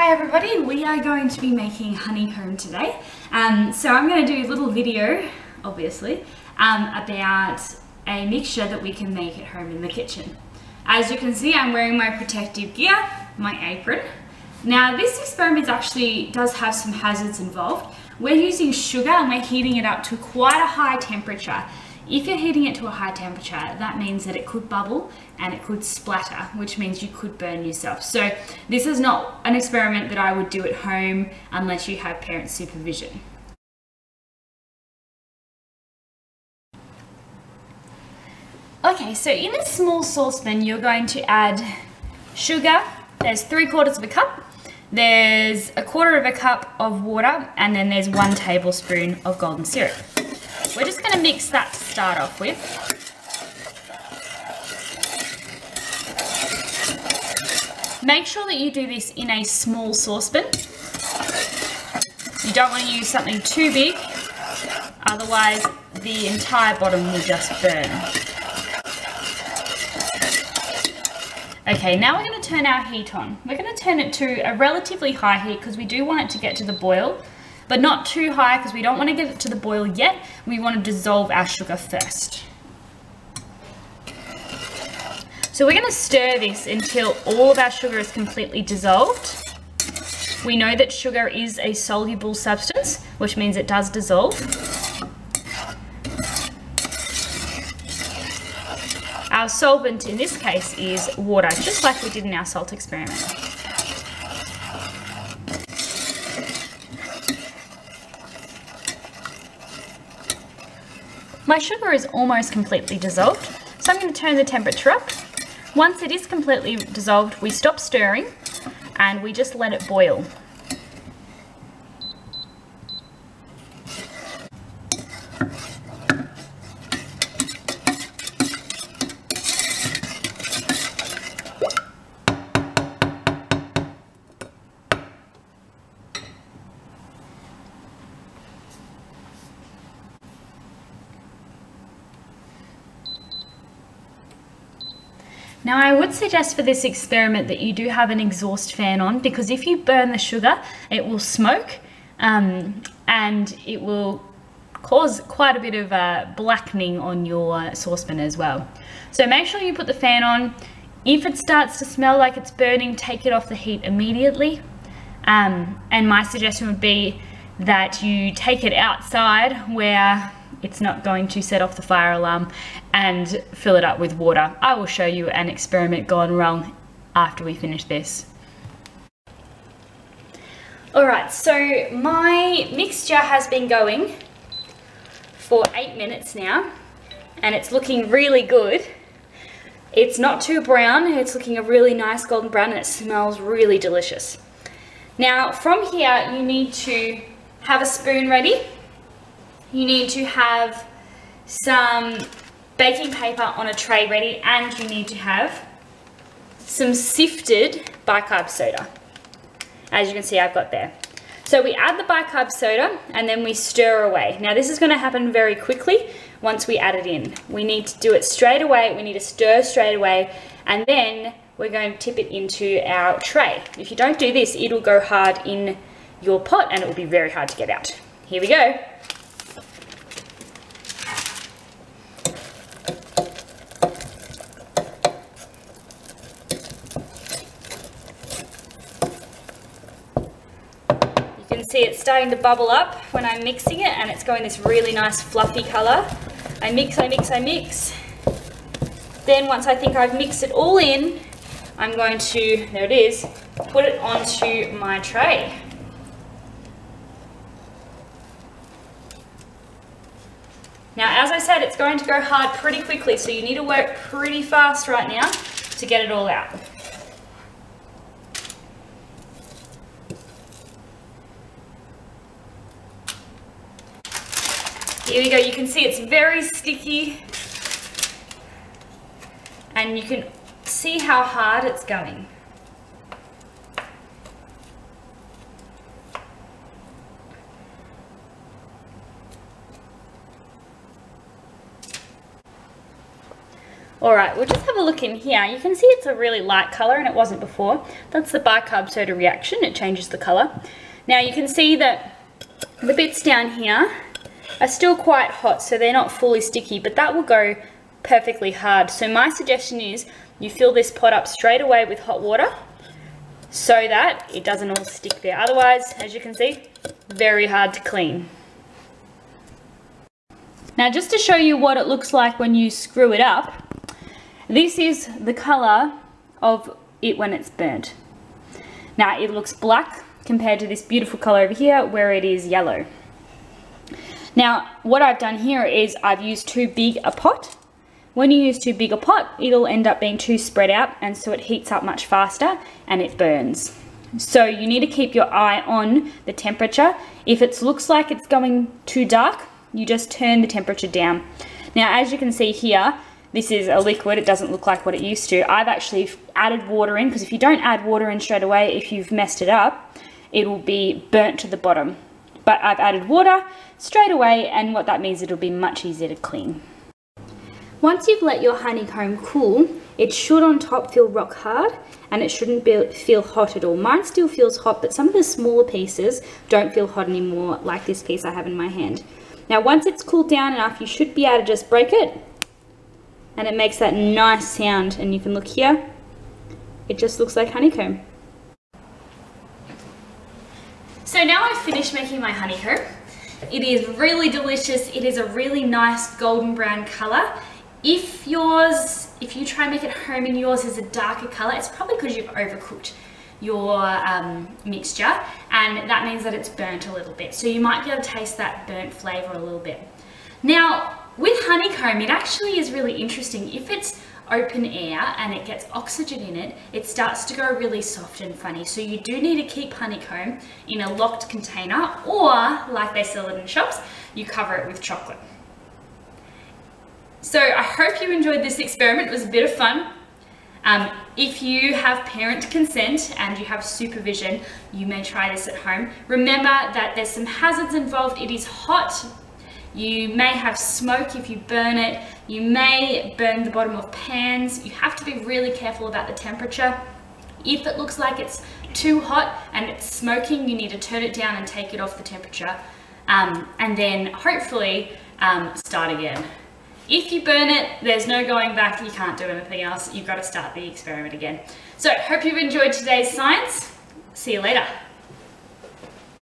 Hi everybody, we are going to be making honeycomb today. Um, so I'm going to do a little video, obviously, um, about a mixture that we can make at home in the kitchen. As you can see, I'm wearing my protective gear, my apron. Now this experiment actually does have some hazards involved. We're using sugar and we're heating it up to quite a high temperature. If you're heating it to a high temperature, that means that it could bubble and it could splatter, which means you could burn yourself. So this is not an experiment that I would do at home unless you have parent supervision. Okay, so in a small saucepan, you're going to add sugar. There's three quarters of a cup. There's a quarter of a cup of water, and then there's one tablespoon of golden syrup. We're just going to mix that to start off with. Make sure that you do this in a small saucepan. You don't want to use something too big, otherwise the entire bottom will just burn. Okay, now we're going to turn our heat on. We're going to turn it to a relatively high heat because we do want it to get to the boil but not too high because we don't want to get it to the boil yet. We want to dissolve our sugar first. So we're going to stir this until all of our sugar is completely dissolved. We know that sugar is a soluble substance, which means it does dissolve. Our solvent in this case is water, just like we did in our salt experiment. My sugar is almost completely dissolved, so I'm going to turn the temperature up. Once it is completely dissolved, we stop stirring and we just let it boil. Now I would suggest for this experiment that you do have an exhaust fan on because if you burn the sugar, it will smoke um, and it will cause quite a bit of uh, blackening on your saucepan as well. So make sure you put the fan on. If it starts to smell like it's burning, take it off the heat immediately. Um, and my suggestion would be that you take it outside where it's not going to set off the fire alarm and fill it up with water. I will show you an experiment gone wrong after we finish this. Alright, so my mixture has been going for eight minutes now and it's looking really good. It's not too brown, it's looking a really nice golden brown and it smells really delicious. Now from here you need to have a spoon ready you need to have some baking paper on a tray ready and you need to have some sifted bicarb soda. As you can see, I've got there. So we add the bicarb soda and then we stir away. Now this is gonna happen very quickly once we add it in. We need to do it straight away, we need to stir straight away, and then we're going to tip it into our tray. If you don't do this, it'll go hard in your pot and it will be very hard to get out. Here we go. See it's starting to bubble up when I'm mixing it and it's going this really nice fluffy colour. I mix, I mix, I mix. Then once I think I've mixed it all in, I'm going to, there it is, put it onto my tray. Now, as I said, it's going to go hard pretty quickly, so you need to work pretty fast right now to get it all out. Here we go, you can see it's very sticky and you can see how hard it's going. All right, we'll just have a look in here. You can see it's a really light color and it wasn't before. That's the bicarb soda reaction, it changes the color. Now you can see that the bits down here are still quite hot, so they're not fully sticky, but that will go perfectly hard. So my suggestion is you fill this pot up straight away with hot water so that it doesn't all stick there. Otherwise, as you can see, very hard to clean. Now just to show you what it looks like when you screw it up, this is the colour of it when it's burnt. Now it looks black compared to this beautiful colour over here where it is yellow. Now what I've done here is I've used too big a pot when you use too big a pot, it'll end up being too spread out and so it heats up much faster and it burns. So you need to keep your eye on the temperature. If it looks like it's going too dark, you just turn the temperature down. Now, as you can see here, this is a liquid. It doesn't look like what it used to. I've actually added water in because if you don't add water in straight away, if you've messed it up, it will be burnt to the bottom. But I've added water straight away and what that means it'll be much easier to clean. Once you've let your honeycomb cool, it should on top feel rock hard and it shouldn't be, feel hot at all. Mine still feels hot, but some of the smaller pieces don't feel hot anymore, like this piece I have in my hand. Now, once it's cooled down enough, you should be able to just break it and it makes that nice sound. And you can look here, it just looks like honeycomb. So now I've finished making my honeycomb. It is really delicious. It is a really nice golden brown color if yours, if you try and make it home and yours is a darker color, it's probably because you've overcooked your um, mixture and that means that it's burnt a little bit. So you might be able to taste that burnt flavor a little bit. Now, with honeycomb, it actually is really interesting. If it's open air and it gets oxygen in it, it starts to go really soft and funny. So you do need to keep honeycomb in a locked container or, like they sell it in shops, you cover it with chocolate. So I hope you enjoyed this experiment. It was a bit of fun. Um, if you have parent consent and you have supervision, you may try this at home. Remember that there's some hazards involved. It is hot. You may have smoke if you burn it. You may burn the bottom of pans. You have to be really careful about the temperature. If it looks like it's too hot and it's smoking, you need to turn it down and take it off the temperature. Um, and then hopefully um, start again. If you burn it, there's no going back, you can't do anything else, you've got to start the experiment again. So, hope you've enjoyed today's science. See you later.